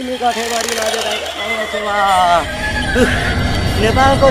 तिमी कठेबारी सेवा नेपालको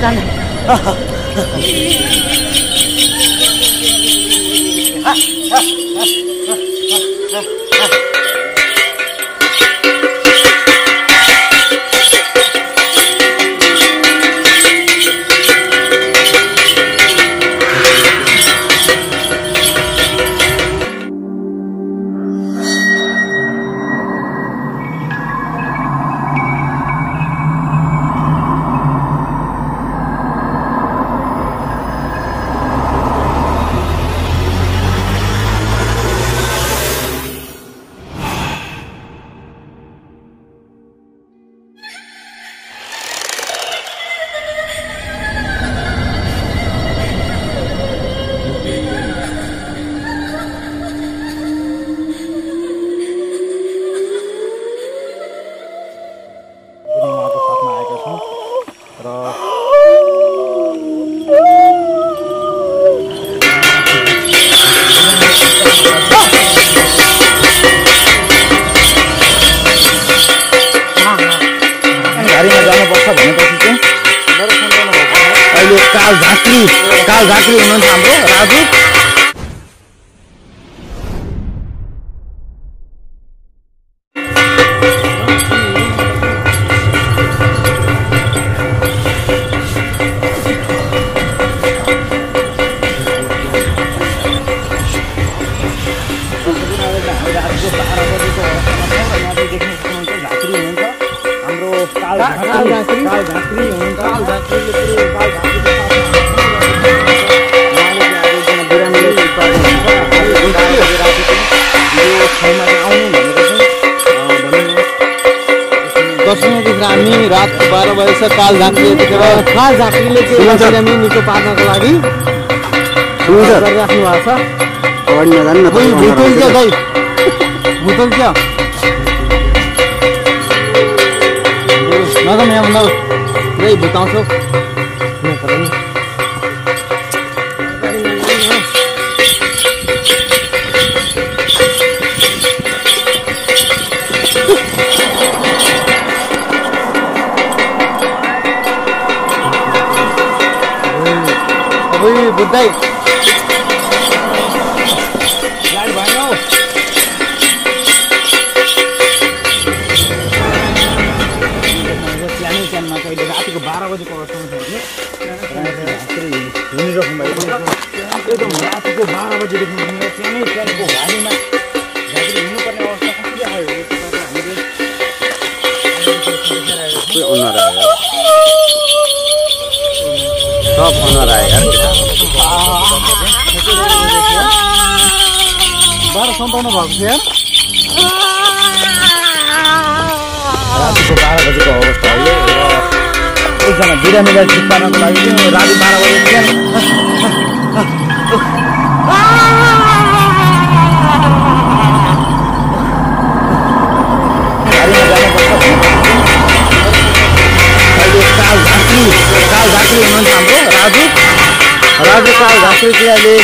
घारीमा जानुपर्छ भनेपछि चाहिँ अहिले काल झाँक्री काल झाँक्री हुनुहुन्छ हाम्रो राजु। भन्नुहोस् दक्षिणदेखि हामी रात बाह्र बजेसम्म काल झाँक्री यतिखेर काल झाँक्रीले चाहिँ निको पार्नको लागि गरिराख्नु भएको छ। क्या? Ano daw, mayroon daw. Hindi, ibutang sok. Ano, एकदम रातिको बाह्र बजीदेखि हिँडेर सानै ट्रेनको घारीमा झाँक्री हिँड्नुपर्ने अवस्था कति आयो हामीले सब बाह्र सन्ताउन्न भएको थियो रातिको बाह्र बजीको अवस्था हो एकजना बिरामीलाई ठिक पार्नको लागि राति बाह्र बजी हुनुहुन्छ हाम्रो राजु राजु काल चाहिँ अहिले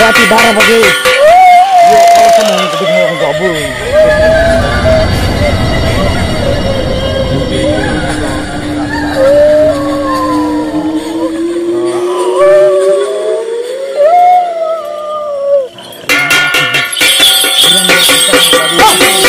राति बाह्र बजे यो अब Oh.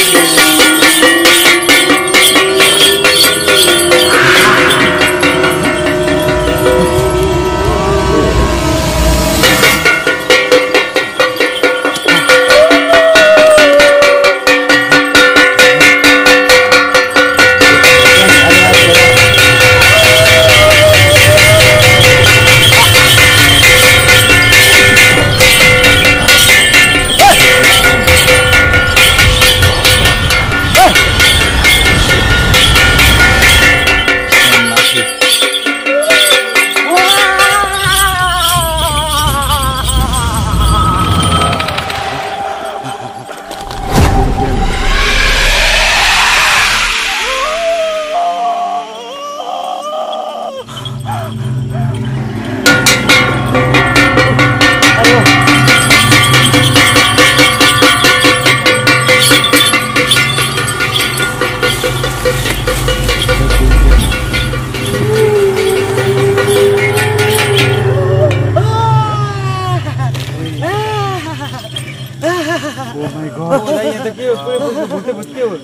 olur.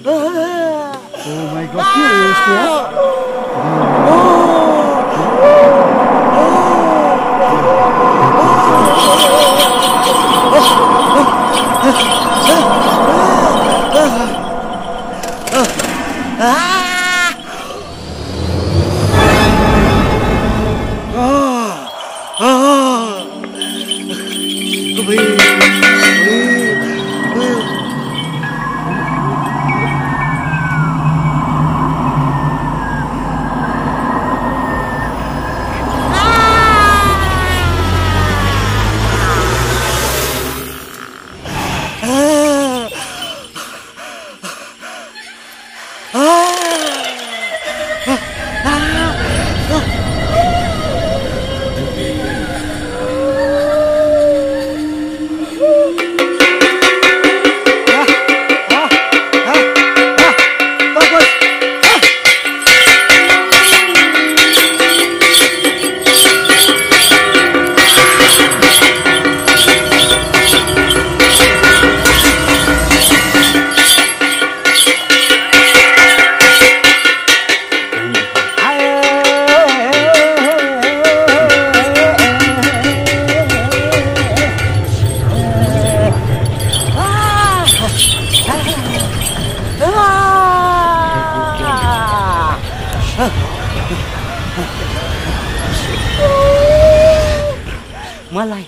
मलाई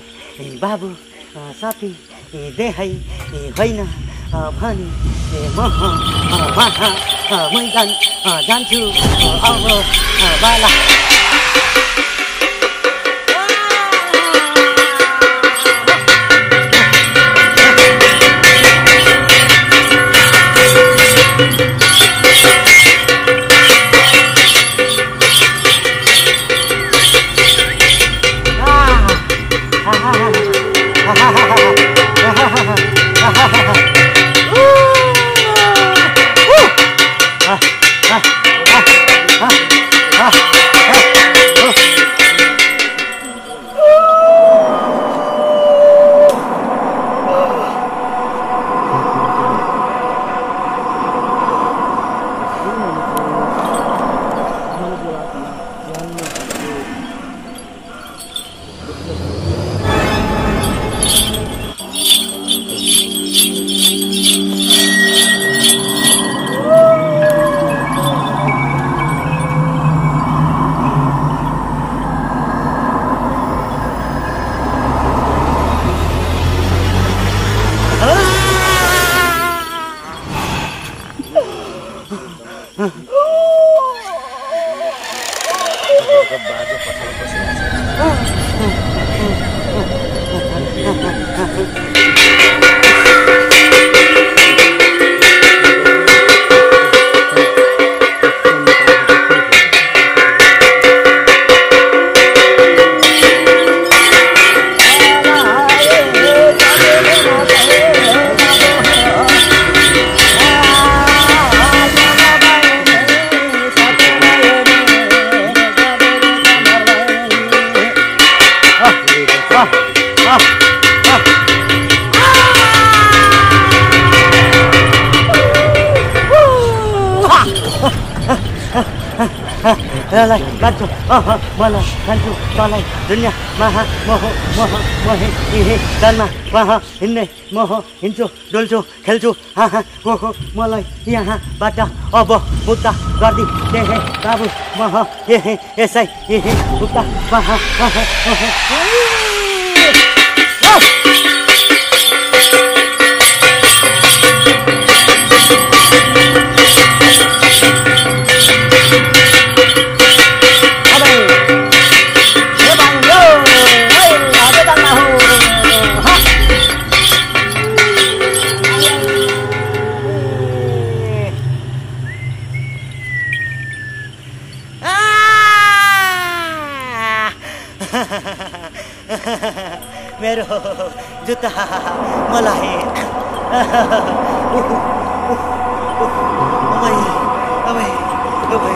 बाबु साथी ए होइन भनी म मैदान जान्छु अब बाला। ץheits cubed ǐ chili 凍 मलाई कान्छु अह मलाई कान्छु मलाई दुनियाँ महा मोह मोह मोहे इहे जन्म वह हिँड्ने मोह हिँड्छु डुल्छु खेल्छु हा हा हो हो मलाई यहाँबाट अब मुक्त गरिदिए देहे बाबु मह एहे यसै एहे मुक्त महा मह मोह जुत्ता मलाई अबै अबै अबै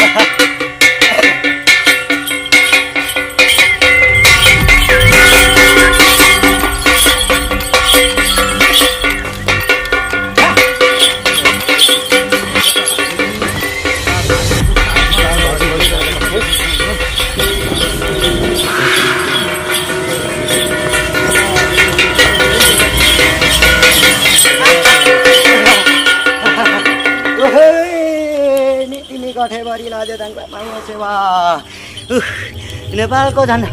नेपालको झन्